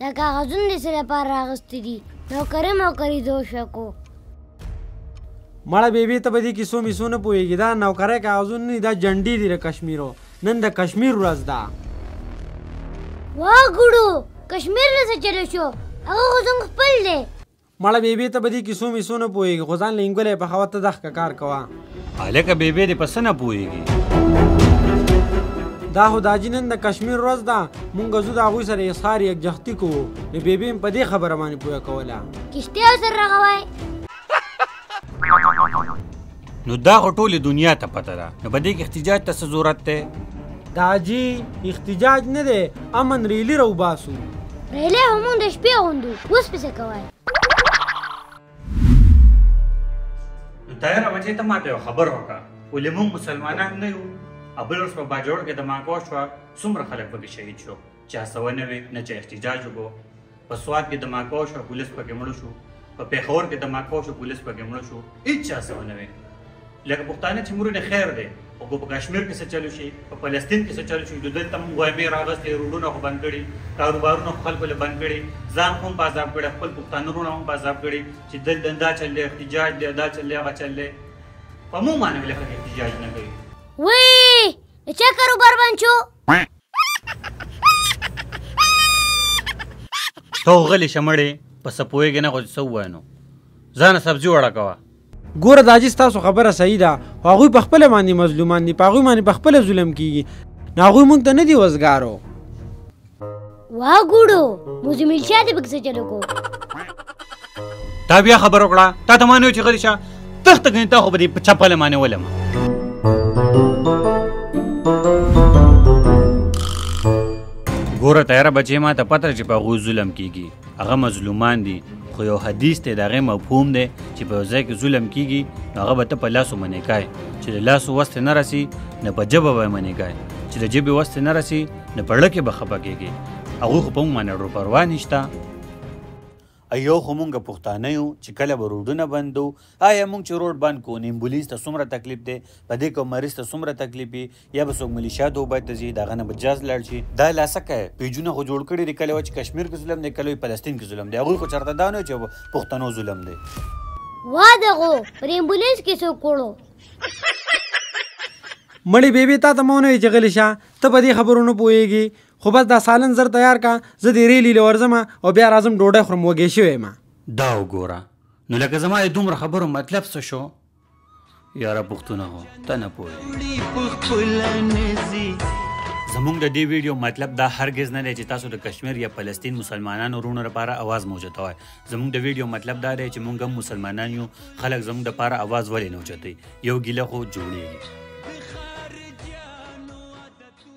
دا کاغذونه دې څه لپاره راغستي دي نوکري موکري دو شکو مړه بیبي ته به دې کیسو میسو نه پوهېږي دا نوکرۍ کاغذونه نه دي دا جنډې دي د کشمیرو نن د کشمیر ورځ ده واه ګړو کشمیر له څه چلو شو هغه خو زموږ خپل دی مړه بې بې ته په دې کیسو میسو نه پوهېږې خو ځان له انګولی پخوه ته دښکه کار کوه. هلکه بې بې دې په څه نه پوهېږي. دا خو د حاجي نن د کشمیر ورځ ده مونږ ځو د هغوی سره اظهار یکجهتي کوو نو بیبي هم په دې خبره باندې پوهه کوله کشتۍ او سر رغوی نو دا خو ټوله دنیا ته پته ده نو په دې کې احتجاج ته څه ضرورت دی دا جی احتجاج نه دی امن ریلی راو باسو ریلی هم مونږ د شپې غوندو اوس په څه کوی طاهره بچې ته ماته یو خبر وکړه ولې مونږ مسلمانان نه یو ابل ورځ په باجوړ کې د ماکو شوه څومره خلک پکې شهید شو چا سوه نه وې نه چا احتجاج وګو په سواد کې دماکو شو پولیس پکې مړ شو په پیښور کې دماکو شو پولیس پکې مړ شو هیڅ چا سوه نه وې لکه پښتانه چې مرونه خیر دی او په کشمیر کې څه چلو شي په فلسطین کې څه چلو شي د دلته موږ وایمې راغستې روډونه خو بند کړي کاروبارونه خو خلکو له بند کړي ځان هم په عذاب کړي خپل پښتانه وروڼه هم په عذاب کړي چې دلته دا چل دی احتجاج دی دا چل دی هغه چل دی په موږ باندې ولې خلک احتجاج نه کوي وی نو چا کاروبار بند شو ته غلی شه مړې په څه پوهېږې نه خو چې څه ووایې نو ځانه سبزي وړه کوه ګوره دا جي ستاسو خبره صحیح ده خو هغوی په خپله باندې مظلومان دي په هغوی باندې په خپله ظلم کیږي نو هغوی مونږ ته نه دي وزګارو واه ګوړو موزي ملشا دې پکې څه چلو کو تا بیا خبر وکړه تا ته مانیو چې غلی شه تخت غنی تا خو به دې په چپله مانې ولم ګوره تیاره بچې ما ته پته چې په هغوی ظلم کیږي هغه مظلومان دي خو یو حدیث دی د هغې مفهوم دی چې په یو ځای کې ظلم کیږي نو هغه به ته په لاسو منې کوې چې د لاسو وس ته نه رسي نو په ژبه به یې منې کوې چې د ژبې وس ته نه رسي نو په زړه کې به خفه کیږي هغوی خو په موږ باندې ډېر پروا نشته ايو خو مونږ پښتانه يو چې کله به روډونه بندو ايا مونږ چې روډ بند کو نيمبولينس ته څومره تکليف دی په دې کو مريض ته څومره تکليف وي يا به څوک مليشيا دوبی ته ځي داغه نه به جاز لاړ شي دا لاسکه پيجونه خو جوړ کړي دي کله وچ کشمير کې ظلم دی کله وي فلسطين کې ظلم دی هغوي خو چرته دا نه وي چې په پښتنو ظلم دی. واه دغو پر امبولانس کې څوک وړو. مړې بې بې تاته مه ونه وي چې غلې شه ته په دې خبرو نه پوهېږې خو بس دا سالن زر تیار کا زه دې ریلی له ورځم او بیا راځم ډوډی خورم وږی شوی یم. دا وګوره نو لکه زما د دومره خبرو مطلب څه شو یاره پښتونه هو ته نه پوهیږي. زموږ د دې ویډیو مطلب دا هرګز نه دی چې تاسو د کشمیر یا فلسطین مسلمانانو وروڼو لپاره اواز مو اوچتوی زموږ د ویډیو مطلب دا دی چې موږ هم مسلمانان یو خلک زموږ دپاره اواز ولې نه اوچتوي یو ګیله خو جوړیږي